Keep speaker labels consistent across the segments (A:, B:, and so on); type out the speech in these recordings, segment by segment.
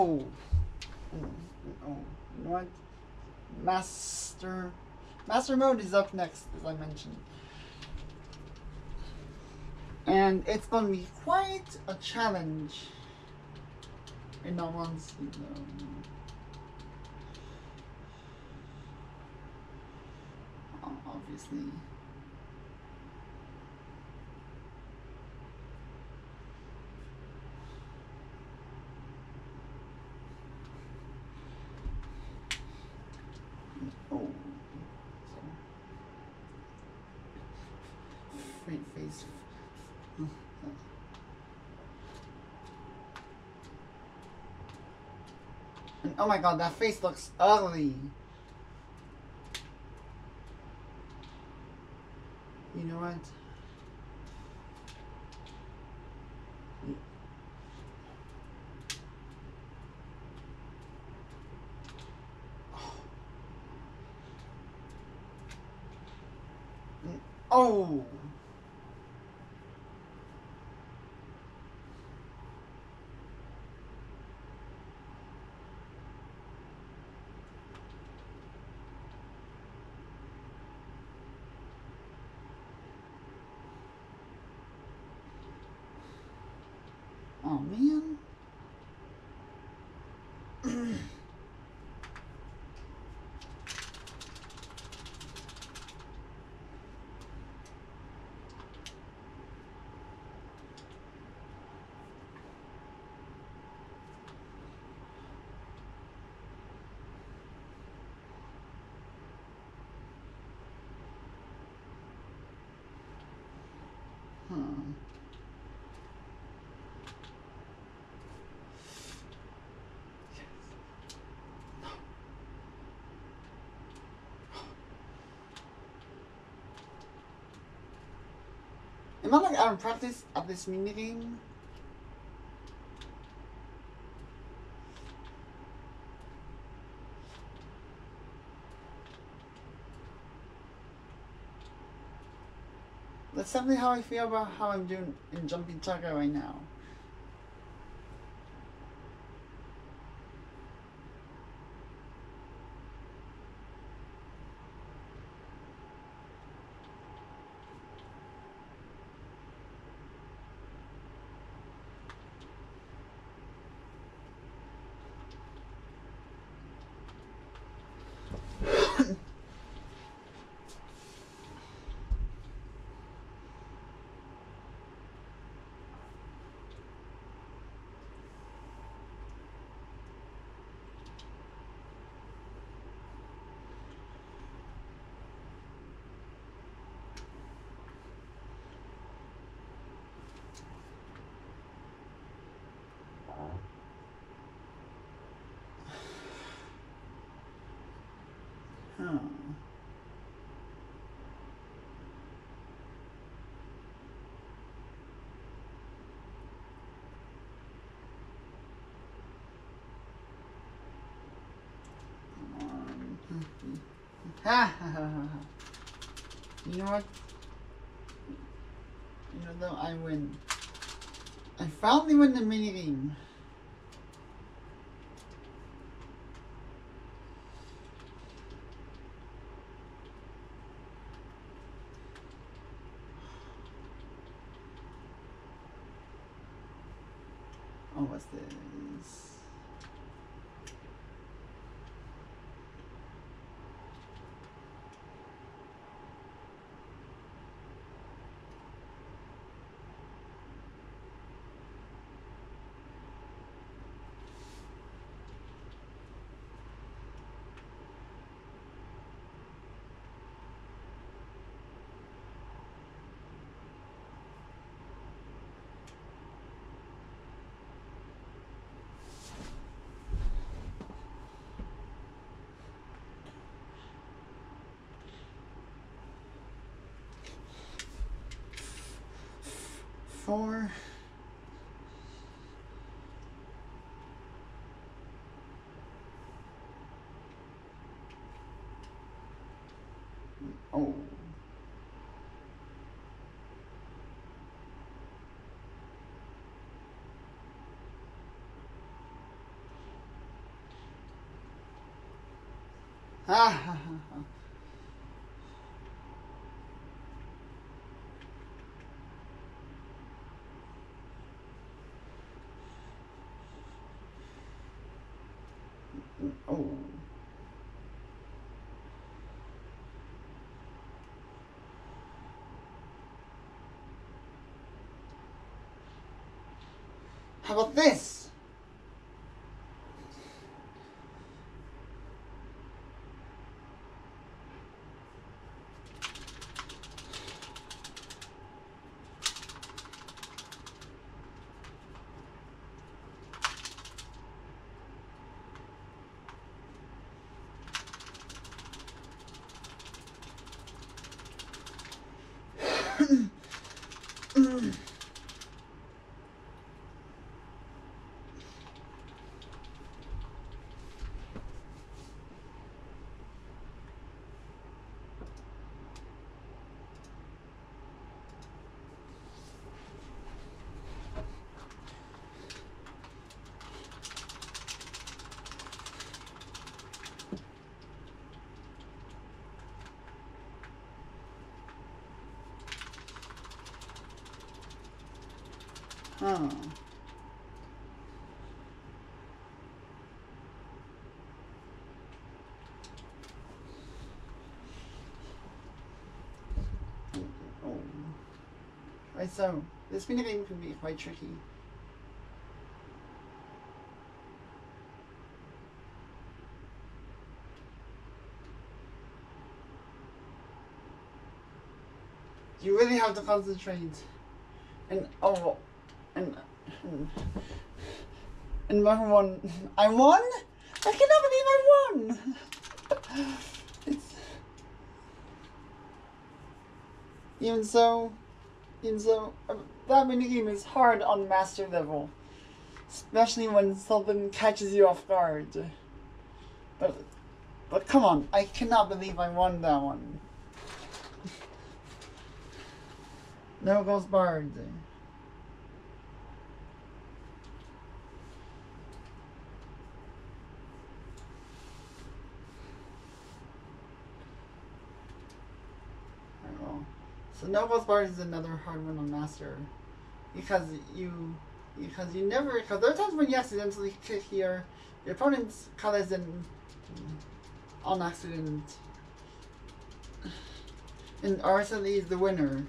A: Oh. Oh. You know what? Master. Master mode is up next, as I mentioned. And it's gonna be quite a challenge. In all honesty, though. Obviously. Oh. So. Free face. And oh my god, that face looks ugly. You know what? Oh. Oh man. Out of practice at this mini game? That's something how I feel about how I'm doing in Jumping Chaka right now. Ha. ha. You know what? You know though I win. I finally win the mini game. Oh, what's four. Oh. Ah, ha, ha, ha. How about this? Huh. Oh. Right, so this minigame can be quite tricky. You really have to concentrate. And oh, and and my one, I won. I cannot believe I won. It's even so, even so, uh, that minigame is hard on master level, especially when something catches you off guard. But, but come on, I cannot believe I won that one. No goes barred. Alright, well, So no goes is another hard one on master, because you, because you never, because there are times when you accidentally kick here your opponent's colors in, on accident, and RSLE is the winner.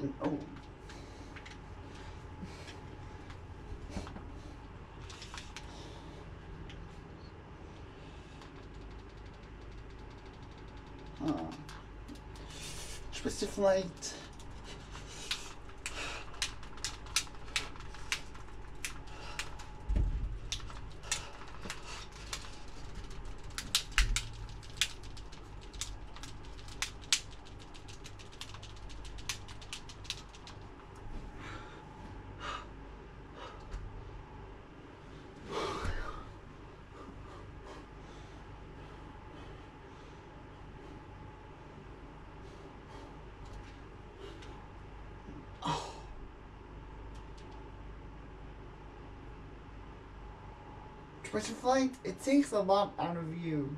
A: And, oh. Twisted flight. Twisted flight, it takes a lot out of you.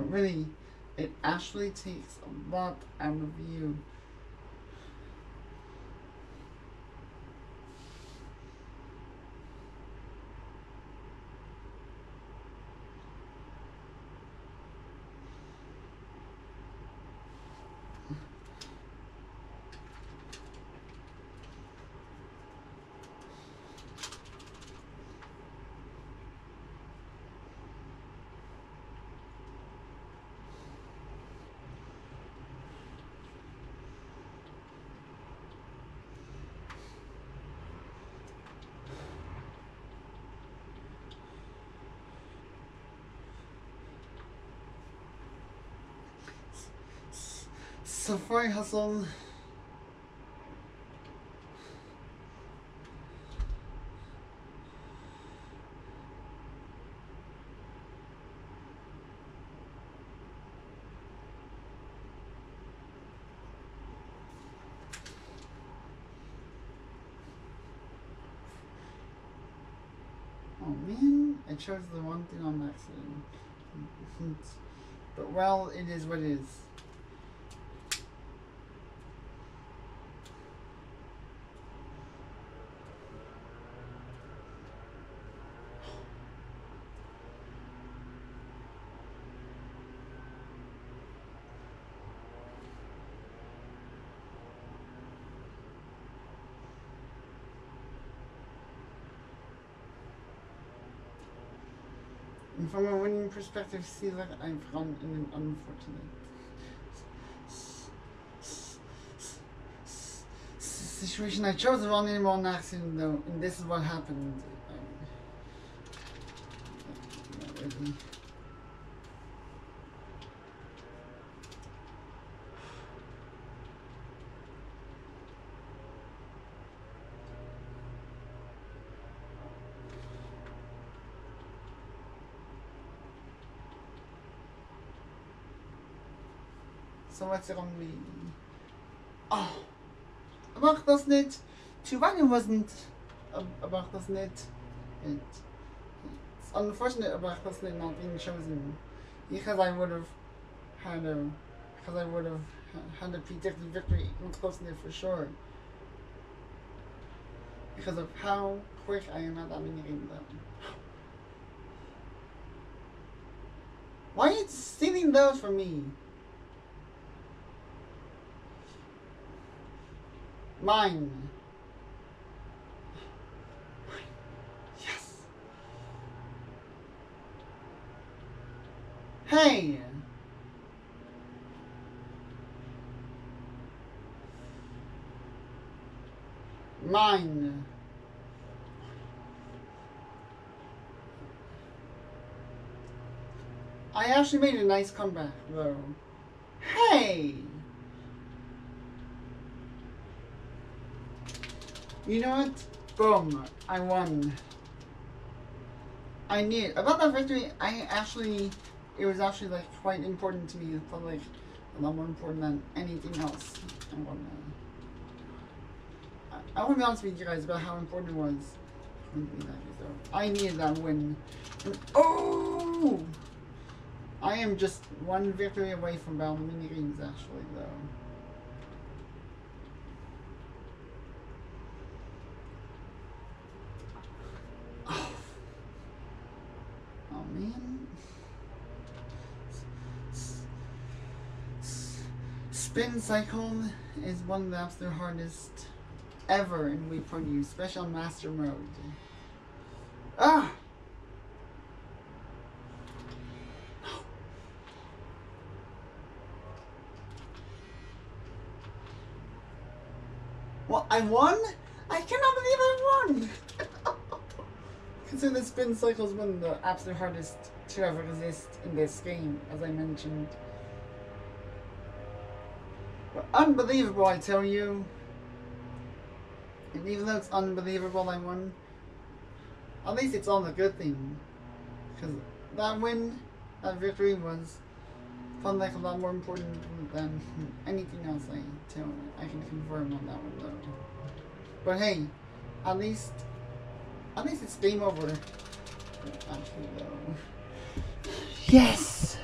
A: Really, it actually takes a lot out of you. Safari Hustle. Oh man, I chose the one thing on accident. but well, it is what it is. And from a winning perspective, see that I've run in an unfortunate situation. I chose the wrong name on accident, though, and this is what happened. So what's it gonna be? Oh, mag das nicht. Chewbacca wasn't about das nicht. It, it's unfortunate about das nicht not being chosen because I would have had a because I would have had a predicted victory in knit for sure. Because of how quick I am at dominating them. Why are you stealing those from me? Mine. Mine. Yes. Hey. Mine. I actually made a nice comeback, though. Hey! You know what? Boom. I won. I knew about that victory. I actually, it was actually like quite important to me. Felt like a lot more important than anything else. I want to. I, I want to be honest with you guys about how important it was. I needed that win. And, oh! I am just one victory away from Battle Mini Games, actually, though. man. Spin Cycle is one of the absolute hardest ever in Wii Party U, especially Master Mode. Ah! Well, I won? I cannot believe I won! Consider the spin cycle is one of the absolute hardest to ever exist in this game, as I mentioned. Unbelievable, I tell you. And even though it's unbelievable I won, at least it's all the good thing. Because that win, that victory was felt like a lot more important than anything else I tell I can confirm on that one though. But hey, at least at least it's game over. Actually, though. Yes!